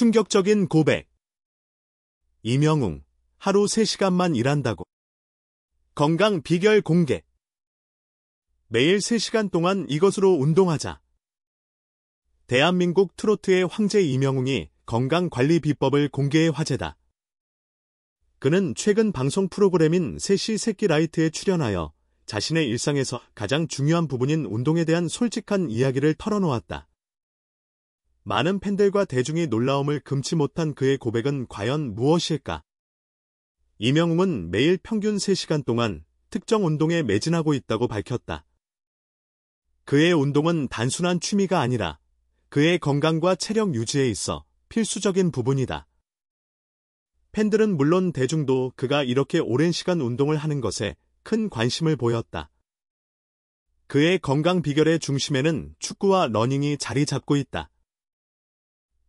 충격적인 고백. 이명웅, 하루 3시간만 일한다고. 건강 비결 공개. 매일 3시간 동안 이것으로 운동하자. 대한민국 트로트의 황제 이명웅이 건강관리 비법을 공개해 화제다. 그는 최근 방송 프로그램인 3시 새끼 라이트에 출연하여 자신의 일상에서 가장 중요한 부분인 운동에 대한 솔직한 이야기를 털어놓았다. 많은 팬들과 대중이 놀라움을 금치 못한 그의 고백은 과연 무엇일까? 이명웅은 매일 평균 3시간 동안 특정 운동에 매진하고 있다고 밝혔다. 그의 운동은 단순한 취미가 아니라 그의 건강과 체력 유지에 있어 필수적인 부분이다. 팬들은 물론 대중도 그가 이렇게 오랜 시간 운동을 하는 것에 큰 관심을 보였다. 그의 건강 비결의 중심에는 축구와 러닝이 자리 잡고 있다.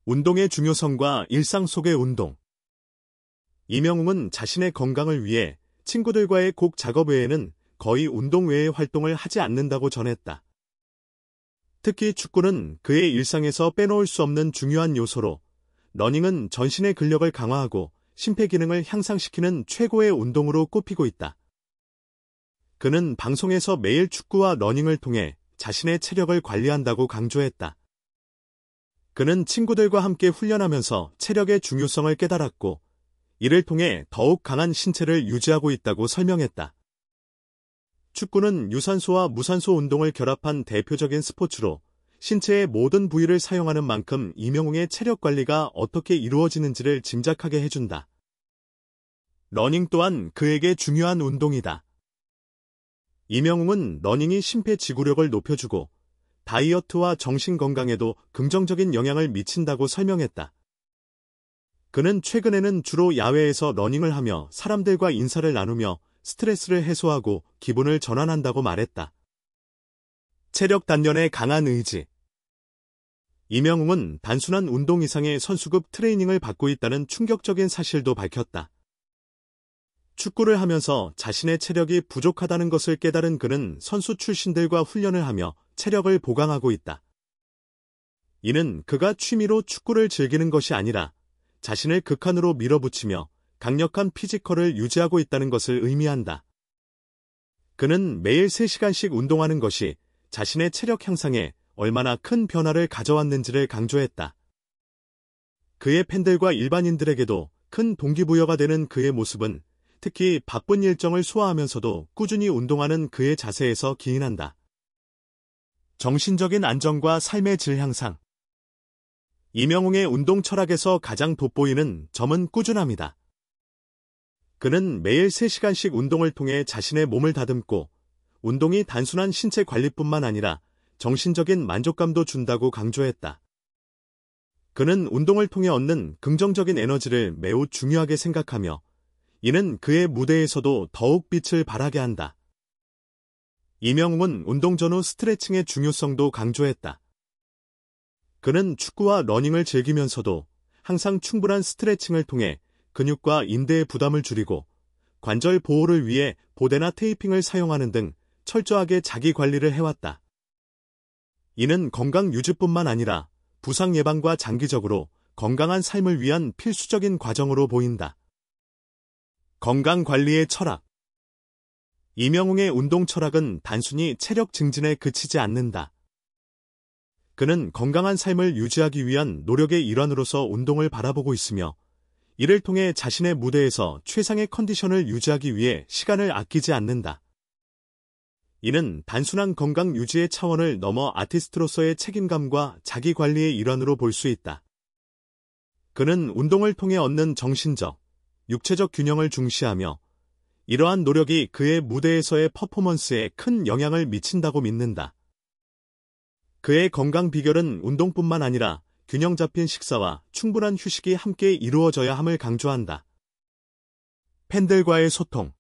운동의 중요성과 일상 속의 운동. 임영웅은 자신의 건강을 위해 친구들과의 곡 작업 외에는 거의 운동 외의 활동을 하지 않는다고 전했다. 특히 축구는 그의 일상에서 빼놓을 수 없는 중요한 요소로 러닝은 전신의 근력을 강화하고 심폐 기능을 향상시키는 최고의 운동으로 꼽히고 있다. 그는 방송에서 매일 축구와 러닝을 통해 자신의 체력을 관리한다고 강조했다. 그는 친구들과 함께 훈련하면서 체력의 중요성을 깨달았고 이를 통해 더욱 강한 신체를 유지하고 있다고 설명했다. 축구는 유산소와 무산소 운동을 결합한 대표적인 스포츠로 신체의 모든 부위를 사용하는 만큼 임영웅의 체력 관리가 어떻게 이루어지는지를 짐작하게 해준다. 러닝 또한 그에게 중요한 운동이다. 임영웅은 러닝이 심폐지구력을 높여주고 다이어트와 정신 건강에도 긍정적인 영향을 미친다고 설명했다. 그는 최근에는 주로 야외에서 러닝을 하며 사람들과 인사를 나누며 스트레스를 해소하고 기분을 전환한다고 말했다. 체력 단련의 강한 의지. 임영웅은 단순한 운동 이상의 선수급 트레이닝을 받고 있다는 충격적인 사실도 밝혔다. 축구를 하면서 자신의 체력이 부족하다는 것을 깨달은 그는 선수 출신들과 훈련을 하며 체력을 보강하고 있다. 이는 그가 취미로 축구를 즐기는 것이 아니라 자신을 극한으로 밀어붙이며 강력한 physical을 유지하고 있다는 것을 의미한다. 그는 매일 3시간씩 운동하는 것이 자신의 체력 향상에 얼마나 큰 변화를 가져왔는지를 강조했다. 그의 팬들과 일반인들에게도 큰 동기부여가 되는 그의 모습은 특히 바쁜 일정을 소화하면서도 꾸준히 운동하는 그의 자세에서 기인한다. 정신적인 안정과 삶의 질 향상. 이명웅의 운동 철학에서 가장 돋보이는 점은 꾸준함이다. 그는 매일 3시간씩 운동을 통해 자신의 몸을 다듬고 운동이 단순한 신체 관리뿐만 아니라 정신적인 만족감도 준다고 강조했다. 그는 운동을 통해 얻는 긍정적인 에너지를 매우 중요하게 생각하며 이는 그의 무대에서도 더욱 빛을 발하게 한다. 임영웅은 운동 전후 스트레칭의 중요성도 강조했다. 그는 축구와 러닝을 즐기면서도 항상 충분한 스트레칭을 통해 근육과 인대의 부담을 줄이고 관절 보호를 위해 보호대나 테이핑을 사용하는 등 철저하게 자기 관리를 해왔다. 이는 건강 유지뿐만 아니라 부상 예방과 장기적으로 건강한 삶을 위한 필수적인 과정으로 보인다. 건강관리의 철학 이명웅의 운동 철학은 단순히 체력 증진에 그치지 않는다. 그는 건강한 삶을 유지하기 위한 노력의 일환으로서 운동을 바라보고 있으며 이를 통해 자신의 무대에서 최상의 컨디션을 유지하기 위해 시간을 아끼지 않는다. 이는 단순한 건강 유지의 차원을 넘어 아티스트로서의 책임감과 자기 관리의 일환으로 볼 수 있다. 그는 운동을 통해 얻는 정신적, 육체적 균형을 중시하며 이러한 노력이 그의 무대에서의 퍼포먼스에 큰 영향을 미친다고 믿는다. 그의 건강 비결은 운동뿐만 아니라 균형 잡힌 식사와 충분한 휴식이 함께 이루어져야 함을 강조한다. 팬들과의 소통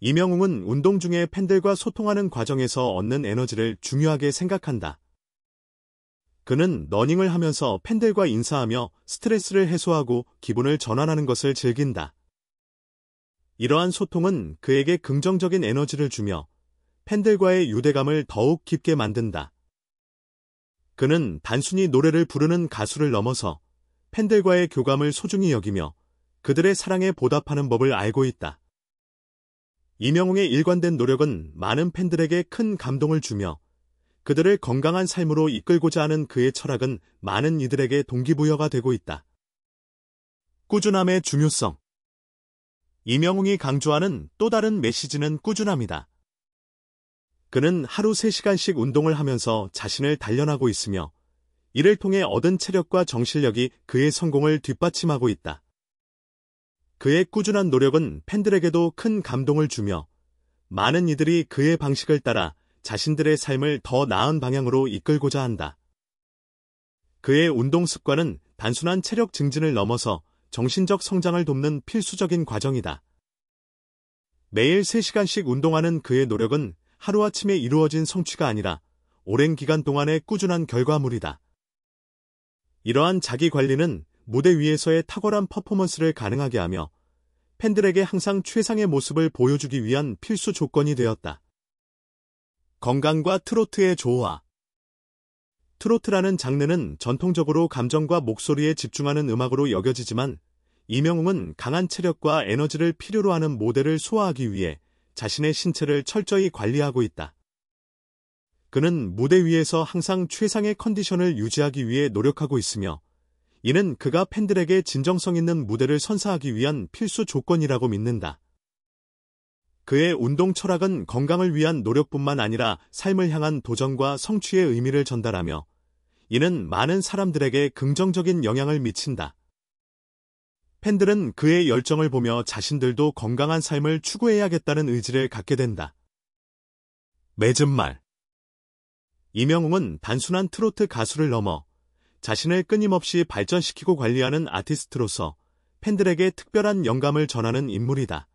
임영웅은 운동 중에 팬들과 소통하는 과정에서 얻는 에너지를 중요하게 생각한다. 그는 러닝을 하면서 팬들과 인사하며 스트레스를 해소하고 기분을 전환하는 것을 즐긴다. 이러한 소통은 그에게 긍정적인 에너지를 주며 팬들과의 유대감을 더욱 깊게 만든다. 그는 단순히 노래를 부르는 가수를 넘어서 팬들과의 교감을 소중히 여기며 그들의 사랑에 보답하는 법을 알고 있다. 이명웅의 일관된 노력은 많은 팬들에게 큰 감동을 주며 그들을 건강한 삶으로 이끌고자 하는 그의 철학은 많은 이들에게 동기부여가 되고 있다. 꾸준함의 중요성 이명웅이 강조하는 또 다른 메시지는 꾸준함이다. 그는 하루 3시간씩 운동을 하면서 자신을 단련하고 있으며 이를 통해 얻은 체력과 정신력이 그의 성공을 뒷받침하고 있다. 그의 꾸준한 노력은 팬들에게도 큰 감동을 주며 많은 이들이 그의 방식을 따라 자신들의 삶을 더 나은 방향으로 이끌고자 한다. 그의 운동 습관은 단순한 체력 증진을 넘어서 정신적 성장을 돕는 필수적인 과정이다. 매일 3시간씩 운동하는 그의 노력은 하루아침에 이루어진 성취가 아니라 오랜 기간 동안의 꾸준한 결과물이다. 이러한 자기 관리는 무대 위에서의 탁월한 퍼포먼스를 가능하게 하며 팬들에게 항상 최상의 모습을 보여주기 위한 필수 조건이 되었다. 건강과 트로트의 조화 트로트라는 장르는 전통적으로 감정과 목소리에 집중하는 음악으로 여겨지지만 이명웅은 강한 체력과 에너지를 필요로 하는 모델을 소화하기 위해 자신의 신체를 철저히 관리하고 있다. 그는 무대 위에서 항상 최상의 컨디션을 유지하기 위해 노력하고 있으며 이는 그가 팬들에게 진정성 있는 무대를 선사하기 위한 필수 조건이라고 믿는다. 그의 운동 철학은 건강을 위한 노력뿐만 아니라 삶을 향한 도전과 성취의 의미를 전달하며 이는 많은 사람들에게 긍정적인 영향을 미친다. 팬들은 그의 열정을 보며 자신들도 건강한 삶을 추구해야겠다는 의지를 갖게 된다. 맺은 말 이명웅은 단순한 트로트 가수를 넘어 자신을 끊임없이 발전시키고 관리하는 아티스트로서 팬들에게 특별한 영감을 전하는 인물이다.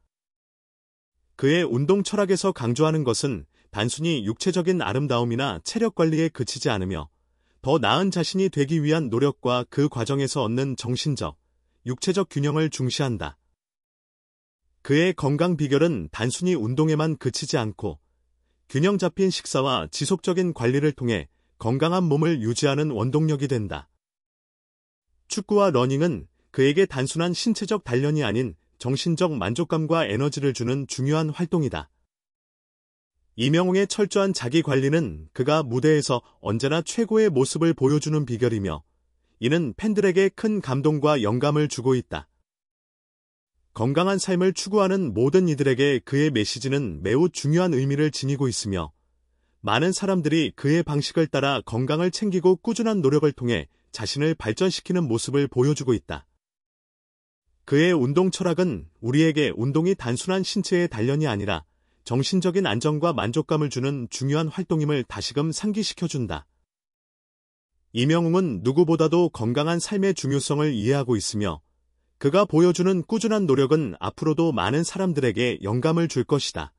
그의 운동 철학에서 강조하는 것은 단순히 육체적인 아름다움이나 체력 관리에 그치지 않으며 더 나은 자신이 되기 위한 노력과 그 과정에서 얻는 정신적, 육체적 균형을 중시한다. 그의 건강 비결은 단순히 운동에만 그치지 않고 균형 잡힌 식사와 지속적인 관리를 통해 건강한 몸을 유지하는 원동력이 된다. 축구와 러닝은 그에게 단순한 신체적 단련이 아닌 정신적 만족감과 에너지를 주는 중요한 활동이다. 이명웅의 철저한 자기 관리는 그가 무대에서 언제나 최고의 모습을 보여주는 비결이며 이는 팬들에게 큰 감동과 영감을 주고 있다. 건강한 삶을 추구하는 모든 이들에게 그의 메시지는 매우 중요한 의미를 지니고 있으며 많은 사람들이 그의 방식을 따라 건강을 챙기고 꾸준한 노력을 통해 자신을 발전시키는 모습을 보여주고 있다. 그의 운동 철학은 우리에게 운동이 단순한 신체의 단련이 아니라 정신적인 안정과 만족감을 주는 중요한 활동임을 다시금 상기시켜준다. 이명웅은 누구보다도 건강한 삶의 중요성을 이해하고 있으며 그가 보여주는 꾸준한 노력은 앞으로도 많은 사람들에게 영감을 줄 것이다.